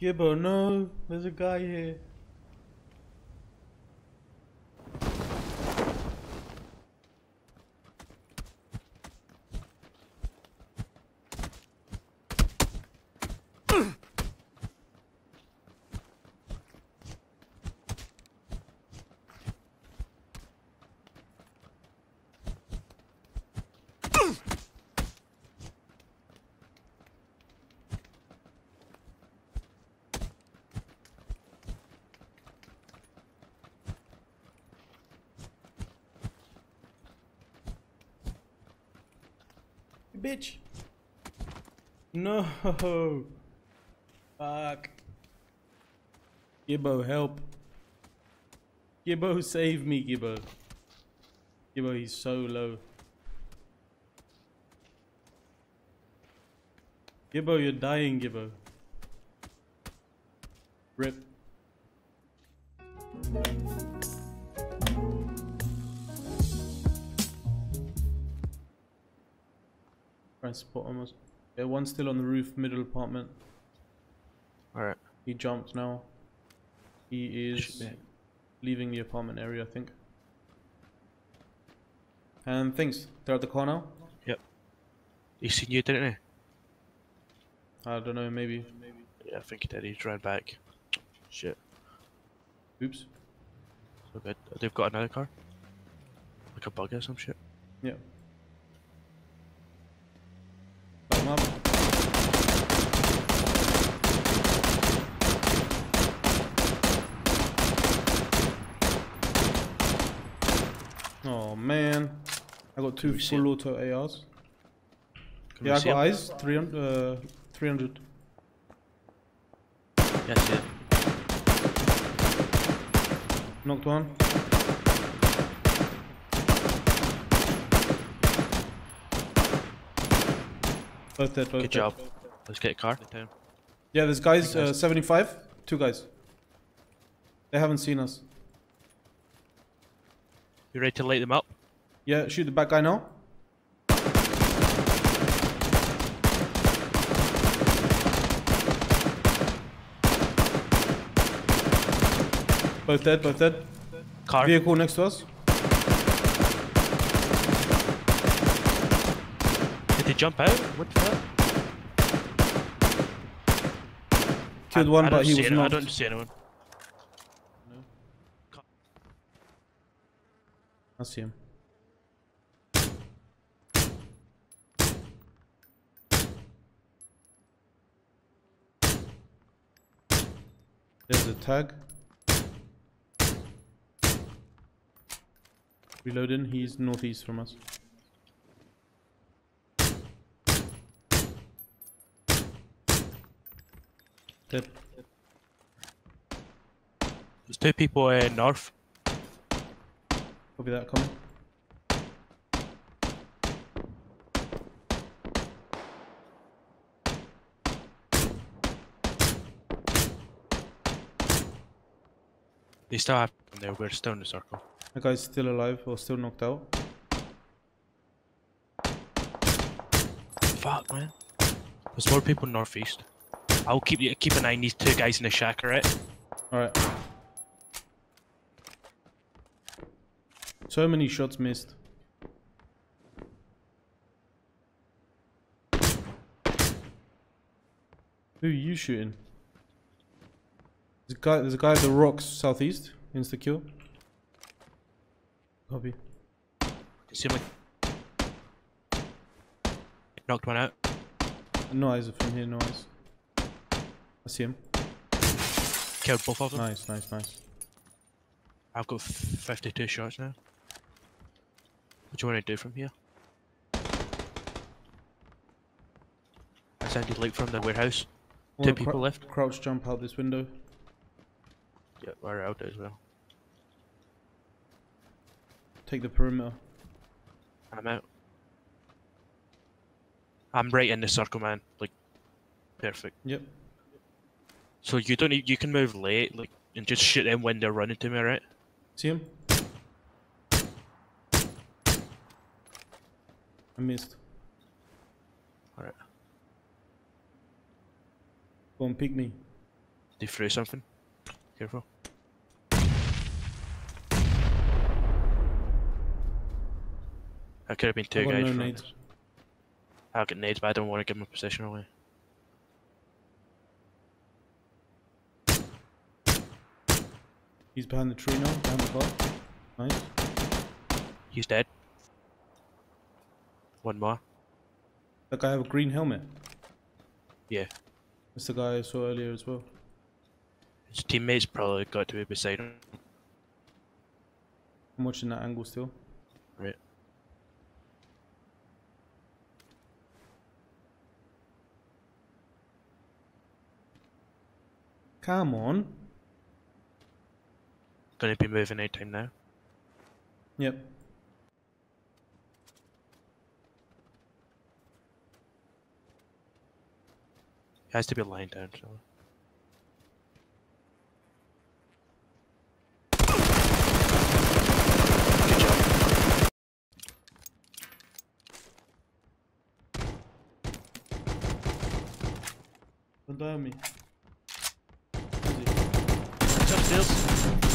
Gibbo, no, there's a guy here. Bitch. No. Fuck. Gibbo, help. Gibbo, save me, Gibbo. Gibbo, he's so low. Gibbo, you're dying, Gibbo. Rip. Spot almost. Yeah, one's still on the roof, middle apartment. Alright. He jumped now. He is leaving the apartment area, I think. And things, they're at the car now? Yep. He seen you, didn't he? I don't know, maybe. Yeah, I think he did. He's ran back. Shit. Oops. So good. They've got another car? Like a bug or some shit? Yeah. Light 'em up. Oh man, I got two we see full auto ARs. Can yeah, we I got him? eyes. 300. Uh, 300. Yeah, I it. Knocked one. Both dead. Both Good dead. job. Let's get a car. Yeah, there's guys. Uh, 75. Two guys. They haven't seen us. You ready to light them up? Yeah, shoot the back guy now. Both dead, both dead. Car. Vehicle next to us. Did they jump out? What the fuck? Killed I- one, I but he was any- I don't see anyone. No. I see him. There's a tag. Reloading, he's northeast from us. Dead. There's two people uh, north. Copy that coming. They still have them there. We're still in the circle. That guy's still alive or still knocked out. Fuck, man. There's more people northeast. I'll keep you keep an eye on these two guys in the shack, alright? Alright. So many shots missed. Who are you shooting? There's a guy, there's a guy at the rocks southeast. Insta kill. Copy. See him. Knocked one out. Noise from here, no eyes. I see him. Killed both of them. Nice, nice, nice. I've got 52 shots now. What do you want to do from here? I sent sounded like from the warehouse. Wanna people left. Crouch jump out this window. Yeah, we're out as well. Take the perimeter. I'm out. I'm right in the circle, man. Like, perfect. Yep. So you don't need, you can move late, like, and just shoot them when they're running to me, right? See him? I missed. Alright. Go on, pick me. They threw something. Careful. That could have been two guys. no nades. I'll get nades, but I don't want to give a position away. He's behind the tree now, behind the car. Nice. He's dead. One more. That guy have a green helmet. Yeah. That's the guy I saw earlier as well. His teammates probably got to be beside him. I'm watching that angle still. Right. Come on. Gonna be moving anytime now. Yep. He has to be lying down, so. Don't die on me. He's upstairs.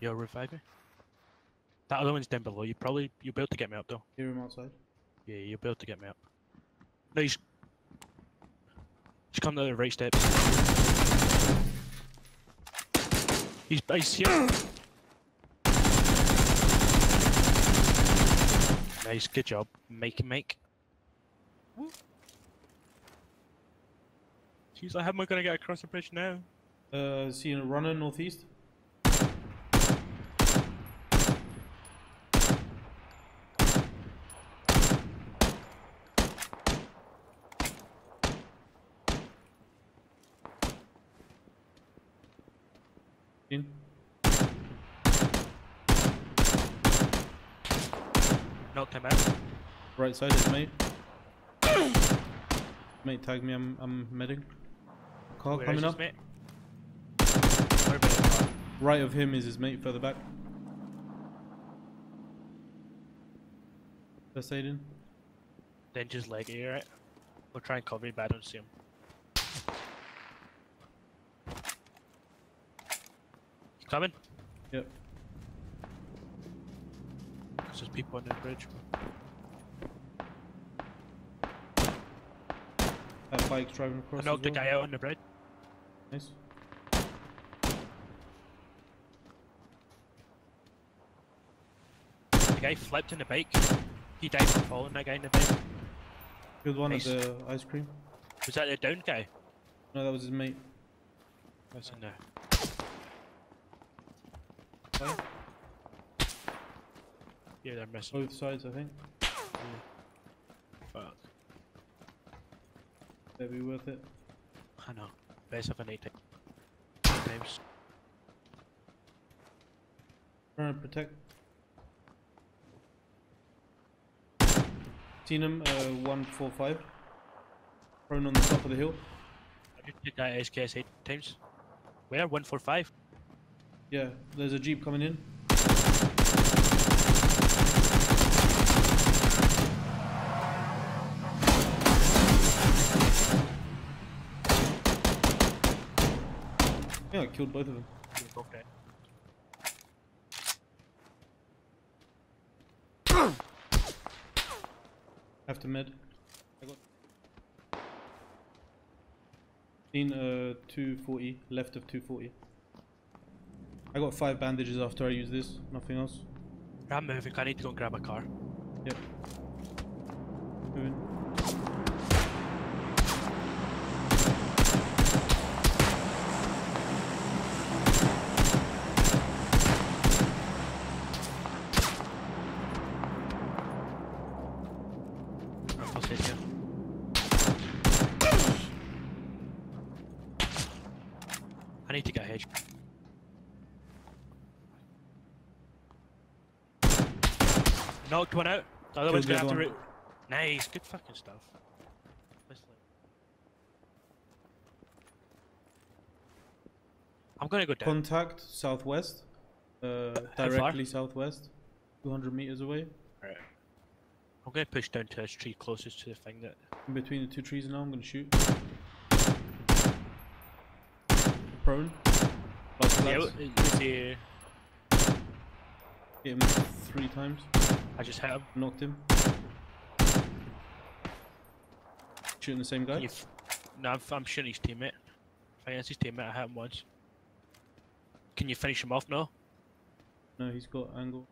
Yo, revive me. That other one's down below. You probably you'll be able to get me up though. Hear him outside. Yeah, you'll be able to get me up. No, he's he's coming down the right steps. He's he's here. nice, good job, Mike. Mike. Jeez, how am I gonna get across the bridge now? Uh, is he in a runner northeast? In. Knocked him out. Right side is mate. mate, tag me. I'm I'm medding. Car Where coming up. mate? Where about the car? Right of him is his mate further back. First aid in. Then just leg it, right? We'll try and cover you, but I don't see him. Coming. Yep. There's just people on the bridge. That bike's driving across. I knocked a well. guy out on the bridge. Nice. The guy flipped in the bike. He died from falling, that guy in the bike. Killed one Nice. at the ice cream. Was that the down guy? No, that was his mate. That's in there. Fire. Yeah, they're missing. Both sides, I think. Fuck. That'd be worth it. I know. Best of an 8 times. Trying to protect. Seen him, uh, 145. Prone on the top of the hill. I just did that SKS 8 times. Where? 145? Yeah, there's a jeep coming in. Yeah, I killed both of them. Okay. To med. I got. Uh 240, left of 240. I got five bandages after I use this, nothing else. I'm moving. I need to go and grab a car. Yep. Moving. I'll sit here. I need to get a hedge. Knocked one out. The other Killed one's gonna have to one. Nice, good fucking stuff. I'm gonna go down. Contact southwest. Uh, directly southwest. 200 meters away. Right. I'm gonna push down to this tree closest to the thing that. In between the two trees now, I'm gonna shoot. prone. Yeah, collapse. is he, Hit him three times. I just hit him. Knocked him. Shooting the same guy. you f- no, I'm, I'm shooting his teammate. If I hit his teammate, I hit him once. Can you finish him off now? No, he's got angle.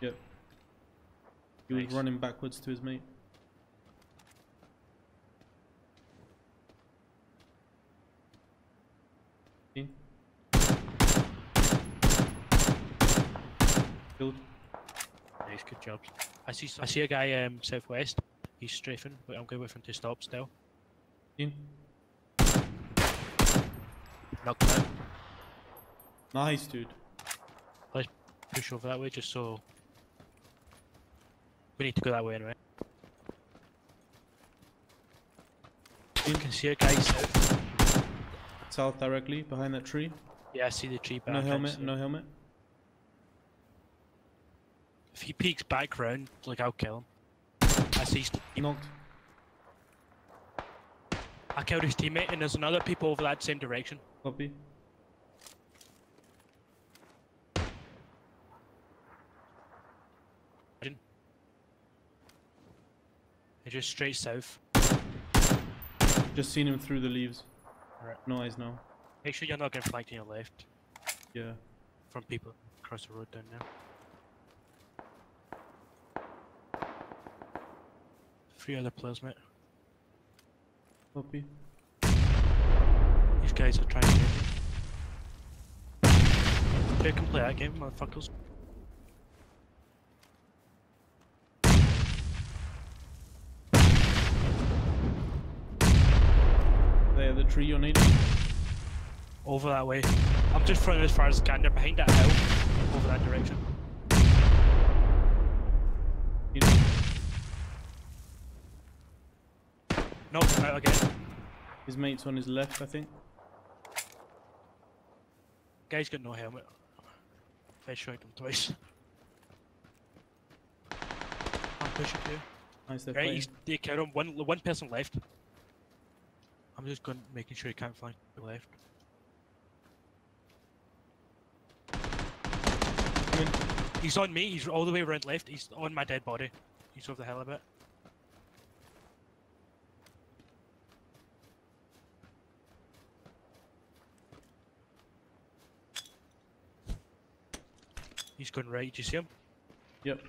Yep. He Nice. was running backwards to his mate. In. Killed. Nice, good job. I see. I see a guy um southwest. He's strafing, but I'm going with him to stop still. In. Knock him out. Nice, dude. Push over that way just so. We need to go that way anyway. You can see a guy south. South directly, behind that tree. Yeah, I see the tree. But No helmet, no helmet. He peeks back round, like I'll kill him. I see. st- Knocked. I killed his teammate, and there's another people over that same direction. Copy. They're just straight south. Just seen him through the leaves. Alright. No eyes now. Make sure you're not getting flanked on your left Yeah. from people across the road down there. Three other players, mate. Copy. These guys are trying to get me. They can play that game, motherfuckers. There, the tree you need. Over that way. I'm just running as far as I can. They're behind that hill. Over that direction. You know, Him out again. his mate's on his left, I think. Guy's got no helmet. They shot him twice. I'm pushing you. Nice, Right, he's they killed him. One one person left. I'm just going making sure he can't flank the left. He's on me. He's all the way around left. He's on my dead body. He's over the hell a bit. He's going right. Do you see him? Yep.